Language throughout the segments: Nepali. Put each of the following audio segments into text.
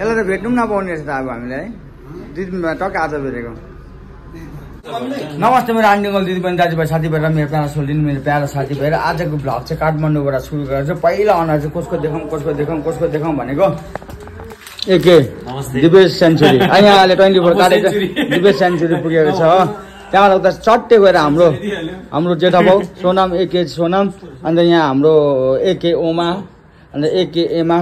यसलाई त भेट्नु पनि नपाउने रहेछ त अब हामीले है दुई दिनमा टक्क आज भेटेको। नमस्ते मेरो आन्टी अङ्कल दिदीबहिनी दाजुभाइ साथीभाइ र मेरो प्यारा सोल्डिन मेरो प्यारा साथीभाइ र आजको भ्लग चाहिँ काठमाडौँबाट सुरु गरेर चाहिँ पहिला अनुहार चाहिँ कसको देखाउँ कसको देखाउँ कसको देखाउँ भनेको। ए के? दिपेश सेन्चुरी। यहाँ अहिले ट्वेन्टी फोर काटेको दिपेश सेन्चुरी पुगेको छ हो। त्यहाँबाट उता चट्टे गएर हाम्रो हाम्रो जेठा बाउ सोनाम एके सोनाम अन्त यहाँ हाम्रो एके ओमा अन्त एके एमा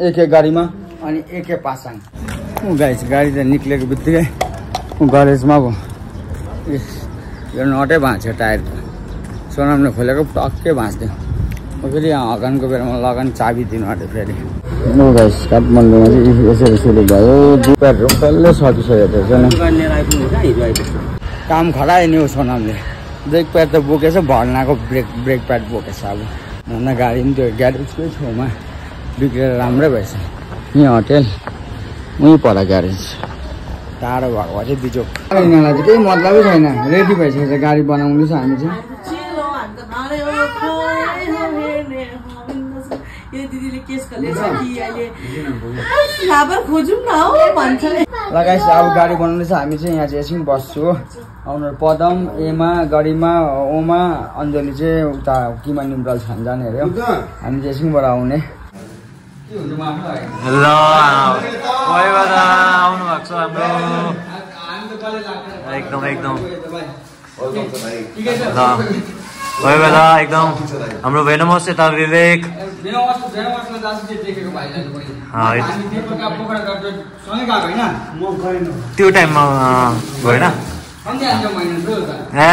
एके गाडीमा अनि एके पासाङ। ऊ गाडी चाहिँ गाडी चाहिँ निक्लेको बित्तिकै ऊ गरेजमा अब इस, यो नटै भाँच्यो टायरको। सोनामले खोलेको टक्कै भाँच्थ्यो ऊ फेरि यहाँ हगनको बेलामा लगन चाबी दिनु आँट्यो फेरि। नो गाइस काठमाडौँमा चाहिँ यसरी सुरु भयो। डल्लै सकिसकेको थिएछ काम खडायो नि ऊ सोनामले। ब्रेक प्याड त बोकेछ भर्नाको ब्रेक ब्रेक प्याड बोकेछ अब। भन्दा गाडी पनि त्यो ग्यारेजकै छेउमा बिग्रेर राम्रै भएछ। यहाँ होटेल उहीँ पर ग्यारेज टाढो भएको भए चाहिँ बिजोक यिनीहरूलाई चाहिँ केही मतलबै छैन। रेडी भइसकेको छ गाडी बनाउँदैछ हामी चाहिँ। लगाइस अब गाडी बनाउँदैछ हामी चाहिँ यहाँ चाहिँ एकछिन बस्छु आउनु पदम एमा गढीमा ओमा अञ्जली चाहिँ उता किमा निम्रल छान जाने अरे हो हामी चाहिँ एकछिनबाट आउने। हेलो कोहीबाट आउनु भएको छ हाम्रो एकदम एकदम ल कोही बेला एकदम हाम्रो भेनमोस यता विवेक त्यो टाइममा गएन ए,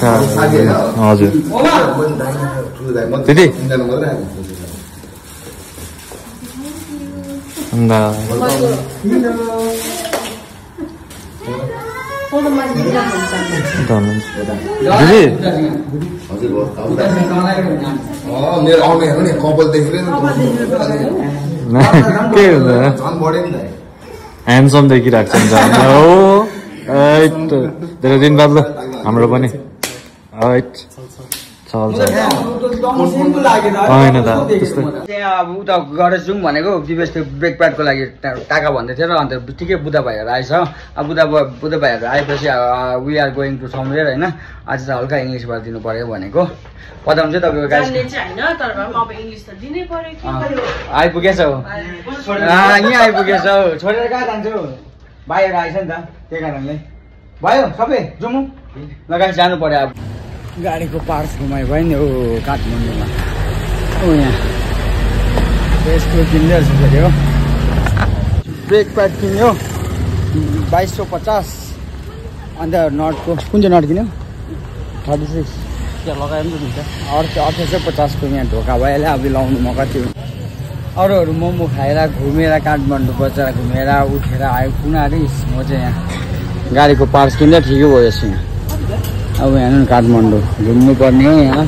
यता हजुर। दिदी। दिदी। के ह्यान्डसम धेरै दिन बाद ल हाम्रो पनि। त्यहाँ अब उता गरेर जाउँ भनेको दिवेश त्यो ब्रेक प्याडको लागि टाका भन्दै थियो र अन्त ठिकै बुधा भाइहरू आएछ। अब बुधा ब- बुधा भाइहरू आएपछि we are going to somewhere होइन। आज चाहिँ हल्का इङ्ग्लिसबाट दिनु पऱ्यो भनेको। पदम चाहिँ तपाईँको आइपुगेछ। हौ यहाँ आइपुगेछ। हौ छोडेर कहाँ जान्छौ? भाइहरू आएछ नि त त्यही कारणले। भयो सबै जाउँ। लगाइ जानु पऱ्यो अब। गाडीको पार्ट्स घुमायो भयो नि हो काठमाडौँमा। हो यहाँ। यसको किन्दै रहेछ फेरि हो ब्रेक प्याड किन्यो बाइस सौ पचास अन्त नटको कुन चाहिँ नट किन्यो? Thirty six. त्यहाँ लगायो पनि हुन्छ। अठ अठार सय पचासको यहाँ ढोका भइहाल्यो अब लाउनु म कति अरूहरू मोमो खाएर घुमेर काठमाडौँ बजार घुमेर उठेर आयो कुनारी म चाहिँ यहाँ गाडीको पार्ट्स किन्दा ठिकै भयो यसो यहाँ। अब हेर्नु न काठमाडौँ घुम्नु पर्ने हो यहाँ।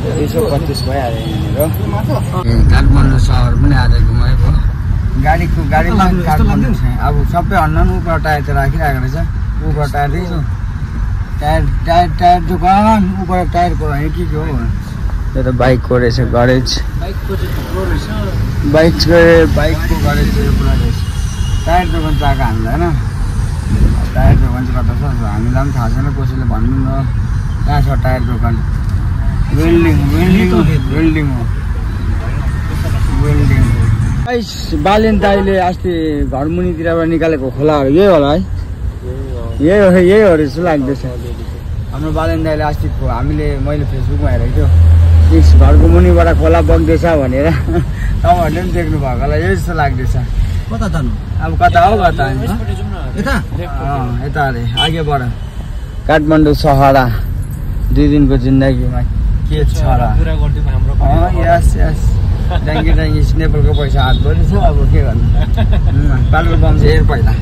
दुई सौ पच्चिस भइहाल्यो यहाँनिर। काठमाडौँ सहर पनि आज घुमाएको। गाडीको गाडीमा काठमाडौँ छ अब सबै हन्डन उपर टायर त राखिरहेको रहेछ। उपर टायर टायर टायर टायर दोकान उपर टायरको के के हो? त्यो त बाइकको रहेछ गरेज बाइक बाइकको गरेज चाहिँ पुरा रहेछ। टायर दोकान चाका हामीलाई होइन? टायर दोकान चाहिँ कता छ हामीलाई पनि थाहा छैन कसैले भन्नु न कहाँ छ टायर दोकान वेल्डिङ वेल्डिङ वेल्डिङ हो वेल्डिङ बालेन दाईले अस्ति घर मुनितिरबाट निकालेको खोलाहरू यही होला है? यही हो यही हो जस्तो लाग्दैछ। हाम्रो बालेन दाईले अस्ति हामीले मैले फेसबुकमा हेरेको थियो। इस घरको मुनिबाट खोला बग्दैछ भनेर। तपाईँहरूले पनि देख्नु भएको होला यही जस्तो लाग्दैछ। कता जानु? अब कता हो कता यता? अँ, यता अरे अघिबाट काठमाडौँ सहरा दुई दिनको जिन्दगीमा के छ र। यस यस। ट्याङ्की ट्याङ्की नेपालको पैसा हात छ अब के गर्नु? पेट्रोल पम्प चाहिँ हेर पहिला।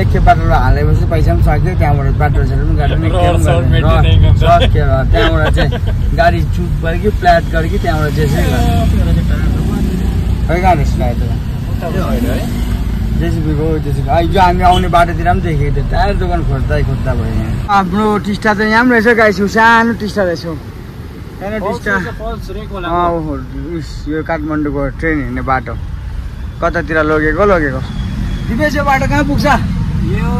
एकखेप पेट्रोल हालेपछि पैसा पनि सक्यो त्यहाँबाट पेट्रोल सेट्रोल पनि गाडी गर्ने। सकेर त्यहाँबाट चाहिँ गाडी चुप गर्यो कि प्लाट गर्यो? कि त्यहाँबाट जे चाहिँ गर्यो खै कहाँ रहेछ टायर त जेसिपीको जेसिपी हिजो हामी आउने बाटोतिर पनि देखेको थियो। टायर दोकान खोज्दा खोज्दा भयो यहाँ। आफ्नो टिस्टा त यहाँ पनि रहेछ गाइस सानो टिस्टा रहेछ। टिस्टा। उस यो काठमाडौँको ट्रेन हिँड्ने बाटो। कतातिर लगेको लगेको? दिपेश यो बाटो कहाँ पुग्छ? यो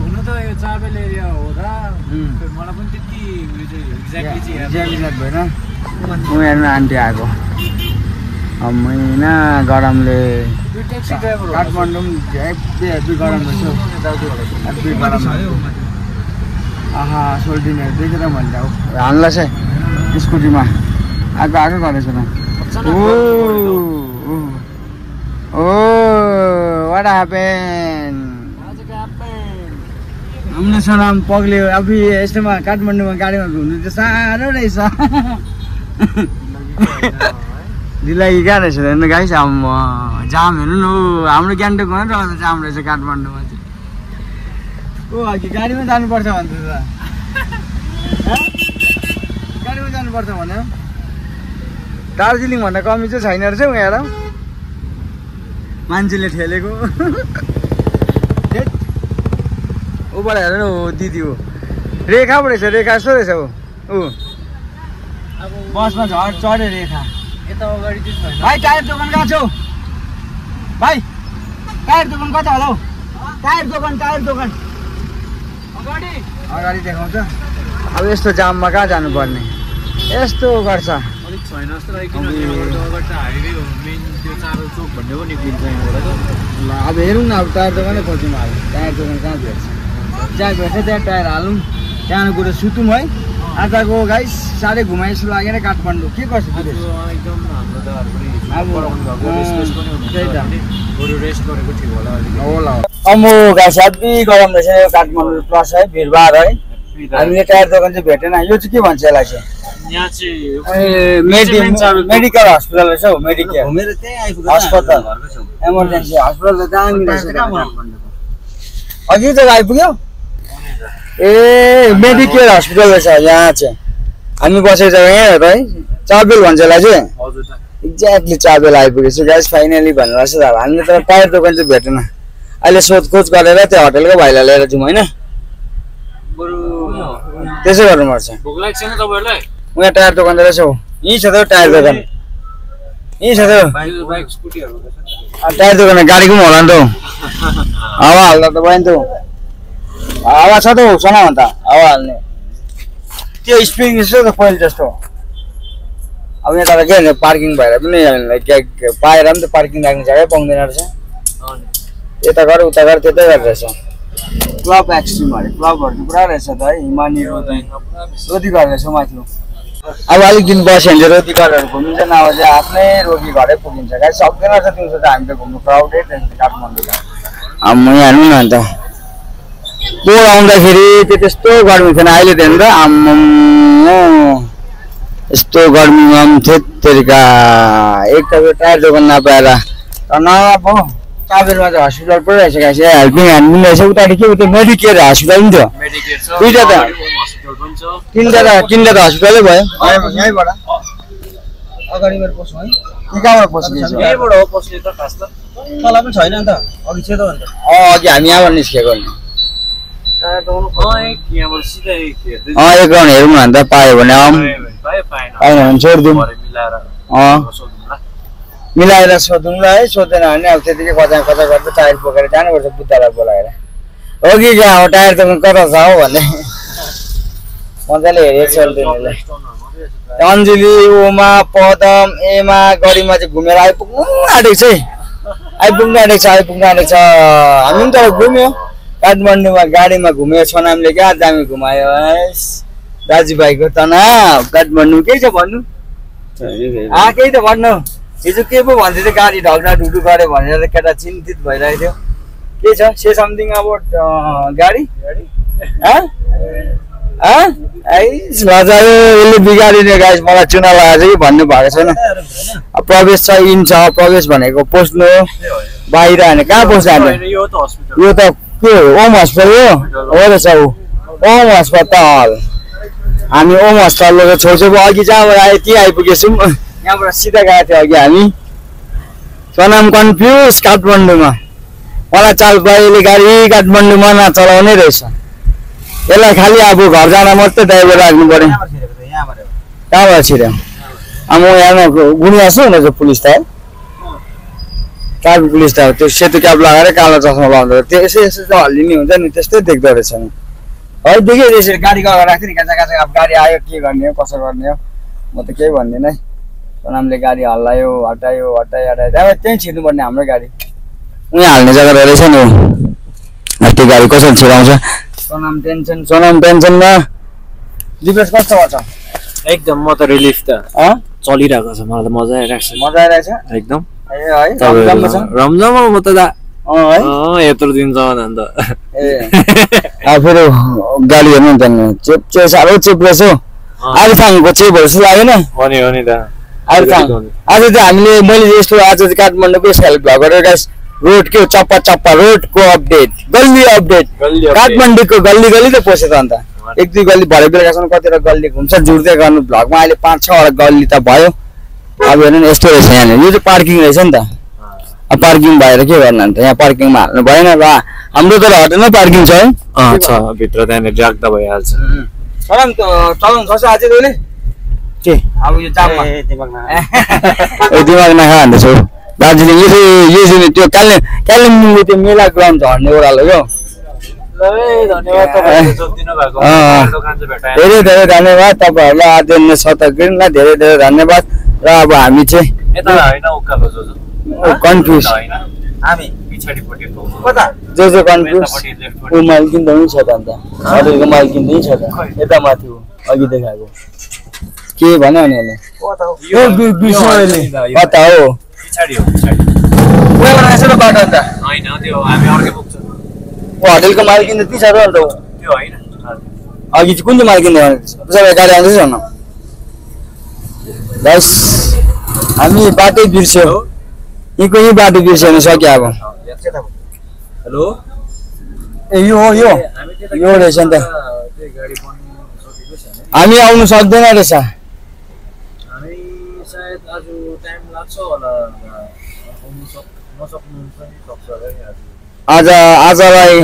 हुनु त यो चाबेल एरिया हो र मलाई पनि त्यति भएन। हेर्नु आन्टी आएको। मैना गरमले। काठमाडौँ हेब्बी गरम रहेछ। गरम आहा सोल्टिनहरू देखेर चाहिँ स्कुटीमा। आएको आएको गरेछ त। ओ ओ वाट ह्यापेन सलाम पग्ल्यो। अब यस्तोमा काठमाडौँमा गाडीमा घुम्नु त साह्रो रहेछ। दिलाइ कहाँ रहेछ हेर्नु गाइस अब जाम हेर्नु न हाम्रो गान्तोकमा रहेछ जाम रहेछ काठमाडौँमा चाहिँ ओ अघि गाडीमा जानुपर्छ भन्छ त? गाडीमा जानुपर्छ भन्यो दार्जिलिङ भन्दा कमी चाहिँ छैन रहेछ यहाँ मान्छेले ठेलेको। ऊबाट हेर न दिदी हो। रेखा पो रहेछ रेखा जस्तो रहेछ ऊ। बसमा झर चढ्यो रेखा। यता अगाडि चाहिँ भाइ टायर दोकान कहाँ छौ भाइ टायर दोकान कता होला हौ? टायर दोकान टायर दोकान। अगाडि। अगाडि देखाउँछ। अब यस्तो जाममा कहाँ जानुपर्ने? यस्तो गर्छ। अलिक छैन जस्तो ल अब हेरौँ न अब टायर दोकानै खोज्यौँ अब टायर दोकान कहाँ भेट्छ? जहाँ भेट्छ त्यहाँ टायर हालौँ। त्यहाँ गएर सुतौँ है। आजको गाइस साह्रै घुमाइ जस्तो लागेन काठमाडौँ। के गर्छ? एकदम हाम्रो त। भने बरु रेस्ट गरेको ठिक होला अम्मो गाइस हेब्बी गरम रहेछ यो काठमाडौँ प्लस है भिडभाड है। हामीले टायर दोकान चाहिँ भेटेन। यो चाहिँ के भन्छ यसलाई चाहिँ? मेडिकल हस्पिटल रहेछ हौ मेडिकल घुमेर त्यही आइपुग्यो अस्पताल। एमर्जेन्सी हस्पिटल त दामी रहेछ? अघि त। आइपुग्यो? ए मेडिकेयर हस्पिटल रहेछ यहाँ चाहिँ। हामी बसेको जग्गा यहीँ हो त है। चाबेल भन्छ यसलाई चाहिँ त एक्ज्याक्टली चाबेल आइपुगेछु ग्यास फाइनली भनेर चाहिँ अब। हामीले त टायर दोकान चाहिँ भेटेन। अहिले सोधखोज गरेर त्यो होटेलको भाइलाई लिएर जाउँ होइन? त्यसै गर्नुपर्छ। उहाँ टायर दोकान त रहेछ हौ। यहीँ छ त टायर दोकान। यहीँ छ त टायर दोकान गाडीको पनि होला नि त हौ। हावा हाल्दा त भयो नि त हौ। हावा छ त हौ सुन अन्त हावा हाल्ने त्यो स्प्रिङ जस्तो त पहिलो जस्तो। अब यहाँ तर के भने पार्किङ भएर पनि पाएर पनि त पार्किङ राख्ने जग्गै पाउँदैन रहेछ। यता गर उता गर त्यतै गरेर रहेछ। क्लब एक्सट्रिम अरे क्लबहरू पुरा रहेछ त है हिमानी रोदी। घर रहेछ माथि। अब अलिक दिन बस्यो भने रोदी घरहरू घुमिन्छ नभए चाहिँ आफ्नै रोगी घरै पुगिन्छ। सक्दैन रहेछ दिउँसो त हामी त घुम्नु क्राउडेड काठमाडौँ त अब म यहाँ हेर्नु न अन्त। पोहोर आउँदाखेरि त्यो त्यस्तो गर्मी थिएन। अहिले त हेर्नु त आम्मामा यस्तो गर्मीमा पनि थेत्तेरिका एक त यो टायर दोकान नपाएर। र नभएको काबेरमा त हस्पिटल पो रहेछ गाइस। हेल्पिङ ह्यान्ड पनि रहेछ। उतापट्टि के त्यो मेडिकेयर हस्पिटल पनि थियो मेडिकेट छ। दुईटा त। तिनवटा त तिनवटा त हस्पिटलै भयो। यहीँबाट अगाडिबाट पस्नु है। कि कहाँबाट यहीँबाट हो पस्ने त खास त। तल पनि छैन नि त। अघि सेतो अन्त अँ अघि हामी यहाँबाट निस्केको नि। अँ एक यहाँबाट सिधै एक हेर्दै अँ एक राउन्ड हेरौँ न अन्त पायो भने पाएन। भने छोडिदिउँ। मिलाएर मिलाएर सोधौँला है सोधेन भने अब त्यतिकै कता कता गर्दा टायर बोकेर जानुपर्छ बुद्धलाई बोलाएर। हो कि क्या अब टायर त कता छ हौ भन्दै। मजाले हेरेको सोल्टिनेले अञ्जली उमा पदम एमा गढीमा चाहिँ घुमेर आइपुग्नु आँटेको छ है। आइपुग्नु आँटेको छ आइपुग्नु आँटेको छ। हामी पनि तर घुम्यो। काठमाडौँमा गाडीमा घुम्यो छोनामले क्या? दामी घुमायो दाजुभाइको तनाव। काठमाडौँ केही छ भन्नु? आ केही त भन्नु। हिजो के पो भन्दै थियो गाडी ढल्दा ढुडु गऱ्यो भनेर त केटा चिन्तित भइरहेको थियो के छ? से समथिङ अब गाडी? यसले बिगारिने गाइस मलाई चुना लगाएको छ कि भन्नु भएको छैन। प्रवेश छ इन छ प्रवेश भनेको पस्नु बाहिर होइन कहाँ पस्छ हामी? यो त के ओम हस्पिटल हो? हो रहेछ ऊ ओम अस्पताल। हामी ओम अस्पताल छेउछेउ अघि जहाँबाट आयो त्यहीँ आइपुगेछौँ। यहाँबाट सिधा गएको थियो अघि हामी। सनाम कन्फ्युज काठमाडौँमा। मलाई चाल पाएले गाडी काठमाडौँमा नचलाउने रहेछ। यसलाई खालि अब घर जान मात्रै ड्राइभर राख्नु पऱ्यो। कहाँबाट छिर्यो? अब म यहाँ गुनियासो हुँदैछ पुलिस त। ट्राफिक पुलिस त त्यो सेतो क्याप लगाएर कालो चस्मा लगाउँदो त्यो यसो यसो त हल्लिने हुन्छ नि त्यस्तै देख्दो रहेछ नि। है देखेँ यसरी गाडीको अगाडि राख्थ्यो नि काँचा काँचा अब गाडी आयो के गर्ने हो कसो गर्ने हो? म त केही भन्दिनँ है। सोनामले गाडी हल्लायो हटायो हटायो हटायो। त्यहाँ त्यहीँ छिर्नुपर्ने हाम्रो गाडी। उहाँ हाल्ने जग्गा रहेछ नि। त्यो गाडी कसरी छिराउँछ सोनाम टेन्सन सोनाम टेन्सनमा। दिपेश कस्तो गर्छ? एकदम म त रिलिफ त। अँ? चलिरहेको छ मलाई त मजा आइरहेको छ। मजा आइरहेछ एकदम। ए है रमझममा म त यत्रो दिनसम्म अन्त फेरि गाडी हेर्नु नि त्यहाँनिर चेप चेप साह्रो चेप रहेछ हौ आरिफाङको चेपहरू जस्तो लागेन हो नि हो नि दा आरिफाङ आज चाहिँ हामीले मैले यस्तो आज चाहिँ काठमाडौँको यस भ्लग गरेर गाइस रोड के हो चप्पा चप्पा रोडको अपडेट गल्ली अपडेट। काठमाडौँको गल्ली गल्ली त पस्यो त अन्त एक दुई गल्ली भरे बेलुकासम्म कतिवटा गल्ली घुम्छ जुट्दै गर्नु भ्लगमा अहिले पाँच छवटा गल्ली त भयो अब हेर्नु नि यस्तो रहेछ यहाँनिर यो चाहिँ पार्किङ रहेछ नि त। अब पार्किङ भएर के गर्नु अन्त यहाँ पार्किङमा हाल्नु भएन र हाम्रो तर होटेलमा पार्किङ छ है। अँ छ। भित्र त्यहाँनिर राख्दा भइहाल्छ। चलाउनु त चलाउनु छ अझै तैँले? के? अब यो जाममा। ए, दिमाग नखा। ए दिमाग नखा भन्दैछु। दार्जिलिङ यो चाहिँ यो चाहिँ त्यो कालिम्पोङ कालिम्पोङको त्यो मेला ग्राउन्ड झर्ने ओह्रालो यो धन्यवाद तपाईँले सोधिदिनु भएको अँ। दोकान चाहिँ भेटाएन। धेरै धेरै धन्यवाद तपाईँहरूलाई। आदरणीय सतकृष्णलाई धेरै धेरै धन्यवाद। र अब हामी चाहिँ कन्फ्युज जो जो छ त अन्त। छ त। यता माथि हो अघि देखाएको। के भन्यो नि यसले कता हो। होटेलको मालिकिन त ती छ र अन्त अघि चाहिँ कुन चाहिँ मालिकिन सबै गाडी आउँदैछ भन बस हामी बाटै बिर्स्यो। यहीँको यहीँ बाटो बिर्सिनु सक्यो अब। हेलो। ए यो हो यो। यो रहेछ नि त। हामी आउनु सक्दैन रहेछ। टाइम लाग्छ होला। आज आज आजलाई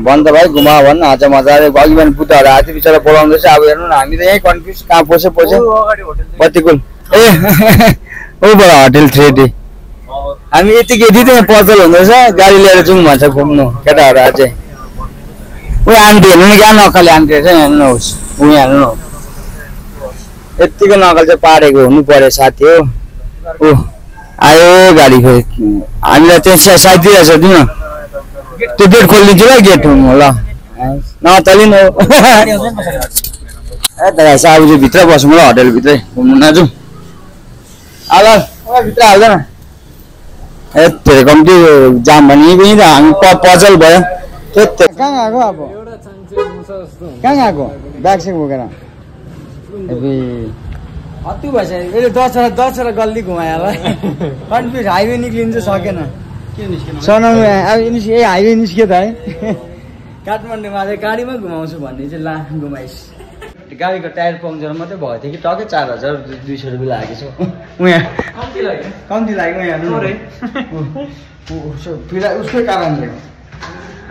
भन् त भाइ घुमा भन् आज मजाले अघि बिहान बुद्धहरू आएको थियो बिचरा बोलाउँदैछ अब हेर्नु न हामी त यहीँ कन्फ्युज कहाँ पस्यो पस्यो? ऊ। प्रतिकूल। ए ऊबाट होटेल थ्री डी हामी यतिकै यति त्यहाँ पजल हुँदैछ गाडी लिएर जाउँ भन्छ घुम्नु केटाहरू अझै उयो आन्टी हेर्नु नि क्या नक्कले आन्टी रहेछ हेर्नुहोस् उयो हेर्नु यत्तिको नक्कल चाहिँ पारेको हुनु पर्यो साथी हो। ऊ। आयो गाडी फेरि हामीलाई त्यहाँ सा- साइड दिइरहेछ दिनु त्यो गेट खोलिदिन्छु ल गेट ल। नतलिन हो गाडी आउँछ नि पछाडि ए अब चाहिँ भित्र बसौँ ल होटेलभित्रै घुम्नु नजाउँ अब भित्र हाल्दैन। ए धेरै कम्ती जाम भने पनि त हामी प पजल भयो। कहाँ गएको अब? कहाँ गएको? ब्याग सेक बोकेर। हत्तु भइसक्यो यसले दसवटा दसवटा गल्ली घुमायो होला कन्फ्युज हाइवे चाहिँ सकेन सनाउनु अब निस् ए हाइवे निस्क्यो त है काठमाडौँमा चाहिँ गाडीमा घुमाउँछु भन्ने चाहिँ ला घुमाइस् गाडीको टायर पङ्चर मात्रै भएको थियो कि टक्कै चार हजार दुई सय रुपियाँ लागेको छु उहाँ कम्ती लाग्यो कम्ती लाग्यो उहाँ हेर्नु न। ऊ- ऊ- उसो- फिरा उसकै कारणले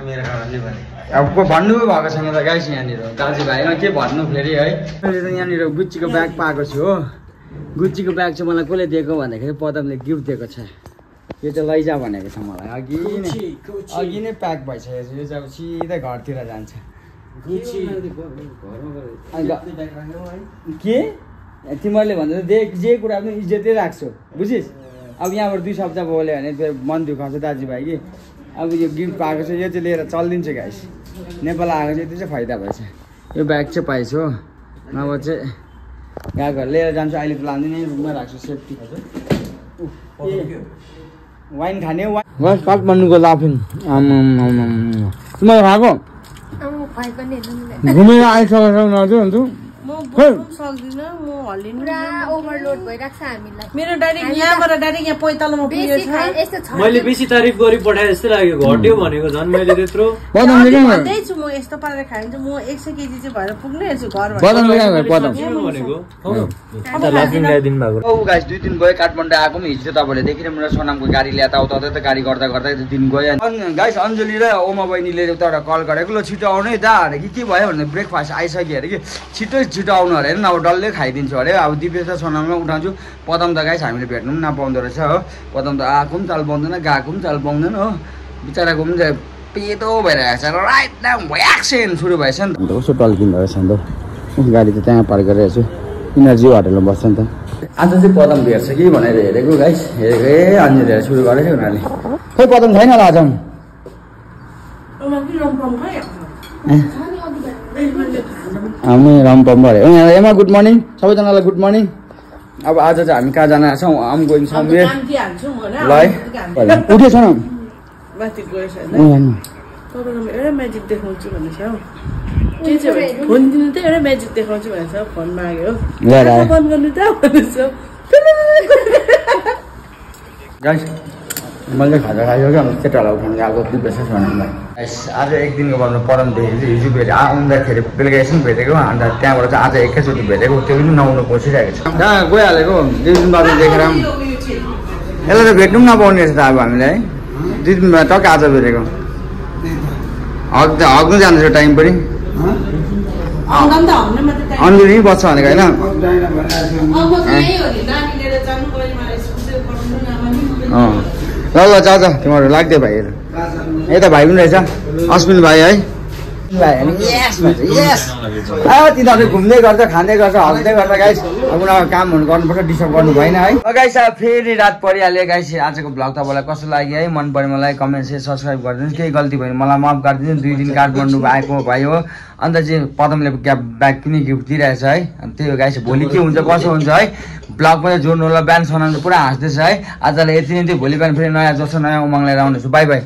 मेरो कारणले भने अब को भन्नु भएको छैन त गाइस यहाँनिर। दाजुभाइमा के भन्नु फेरि है? मैले त यहाँनिर गुच्चीको ब्याग पाएको छु हो। गुच्चीको ब्याग चाहिँ मलाई कसले दिएको भन्दाखेरि पदमले गिफ्ट दिएको छ। यो चाहिँ लैजा भनेको छ मलाई। अघि नै अघि नै प्याक भइसकेको छ। यो चाहिँ अब सिधै घरतिर जान्छ। के? तिमीहरूले भन्दा त जे जे कुरा पनि इज्जतै राख्छौ। बुझिस्? अब यहाँबाट दुई सप्ताह बोल्यो भने मन दुखाउँछ दाजुभाइ कि। अब यो गिफ्ट पाएको छ यो चाहिँ लिएर चलिदिन्छ गाइस नेपाल आएको चाहिँ त्यो चाहिँ फाइदा भएछ। यो ब्याग चाहिँ पाइछु हो। नभए चाहिँ गएको लिएर जान्छु अहिले त लाँदिनँ रुममै राख्छु सेफ्टी वाइन खाने वाइन काठमाडौँको लाफिङ। तिमीले खाएको? घुमेर आइसकेको नजु अन्त? म बोल्नु पनि सक्दिनँ म हल्लिनु पुरा ओभरलोड भइरहेको छ हामीलाई। मेरो डाइरेक्ट यहाँबाट डाइरेक्ट यहाँ पैतालोमा पुगेको बेसी छ। खाए यस्तो छ मैले बेसी तारिफ गरी पठाए जस्तो लाग्यो घट्यो भनेको झन् मैले त्यत्रो। म यस्तो पारेर खायो भने चाहिँ म एक सय केजी चाहिँ भएर पुग्नै हेर्छु भनेको? दुई दिन गयो काठमाडौँ आएको पनि हिजो तपाईँले देखिरहनु मेरो सोनामको गाडी ल्याएर उता उता गाडी गर्दा गर्दा त्यो दिन गयो। गाइस अञ्जली र ओमा बहिनीले उताबाट कल गरेको ल छिटो आउनु है दा अरे कि के भयो भने ब्रेकफास्ट आइसक्यो अरे कि? छिटो छिटो आउनु अरे होइन अब डल्लै खाइदिन्छु अरे। अब दिपेश र सोनामलाई उठाउँछु। पदम त गाइस हामीले भेट्नु पनि नपाउँदो रहेछ हो। पदम त आएको पनि चाल पाउँदैन गएको पनि चाल पाउँदैन हो। बिचराको पनि पेदो भइरहेको छ। राइट नाउ एक्सन सुरु भएछ नि त। अन्त कस्तो टल्किँदो रहेछ अन्त गाडी त त्यहाँ पार्क गरिरहेको छु यिनीहरू जिउ होटलमा बस्छ नि त। आज चाहिँ पदम भेट्छ कि भनेर हेरेको गाइस। हेरेको ए अन्जिलेर सुरु गरेको उनीहरूले। खै पदम छैन होला आज? पनि पनि रमपम अरे एमा गुड मर्निङ सबैजनालाई गुड मर्निङ अब आज चाहिँ हामी कहाँ जान छौँ? आम गोइङ समवेयर ल है। उठेछ न एउटा म्याजिक देखाउँछु भनेछ हौ। फोन दिनु त एउटा म्याजिक देखाउँछु भनेछ फोन माग्यो हो ल्याएर आयो। आँखा बन्द गर्नु त मैले खाजा खायो क्या केटाहरूलाई उठाउनु गएको गाइस आज एक दिनको बादमा परम देखेको चाहिँ हिजो भेटेँ आउँदाखेरि बेलुका एकछिन भेटेको अन्त त्यहाँबाट चाहिँ आज एकैचोटि भेटेको त्यो पनि नआउनु पसिरहेको छ। कहाँ गइहालेको दुई दिन बादमा देखेर पनि यसलाई त भेट्नु पनि नपाउने रहेछ त अब हामीले है? दुई दिन बाद टक्क आज भेटेको। हग् हग्नु जाँदैछ टाइम पनि। अन्जुली बस्छ भनेको होइन अब म त्यही हो नि नानी लिएर जानु पऱ्यो मलाई स्कुल पढाउनु नमानी अँ ल ल जा तिमीहरू लाग्दै भाइहरू यता। भाइ पनि रहेछ। अश्विन भाइ है। तिनीहरू घुम्दै गर्छ खाँदै गर्छ हल्दै गर्छ गाइस अब उनीहरूको कामहरू गर्नुपर्छ डिस्टर्ब गर्नु भएन है गाइस अब फेरि रात परिहाल्यो गाइस आजको भ्लग तपाईँलाई कस्तो लाग्यो है? मन पऱ्यो मलाई कमेन्ट सेयर सब्सक्राइब गरिदिनुहोस्। केही गल्ती भयो भने मलाई माफ गरिदिनु दुई दिन काठमाडौँ आएको हो अन्त चाहिँ पदमले ग्याप ब्याग पनि गिफ्ट दिइरहेछ है? अनि त्यही हो गाइस भोलि के हुन्छ कसो हुन्छ है? ब्लगमा चाहिँ जोड्नु होला बिहान सुनाउनु पुरा हाँस्दैछ है? आजलाई यति नै थियो। भोलि बिहान फेरि नयाँ जसो नयाँ उमङ लिएर आउनेछु। By by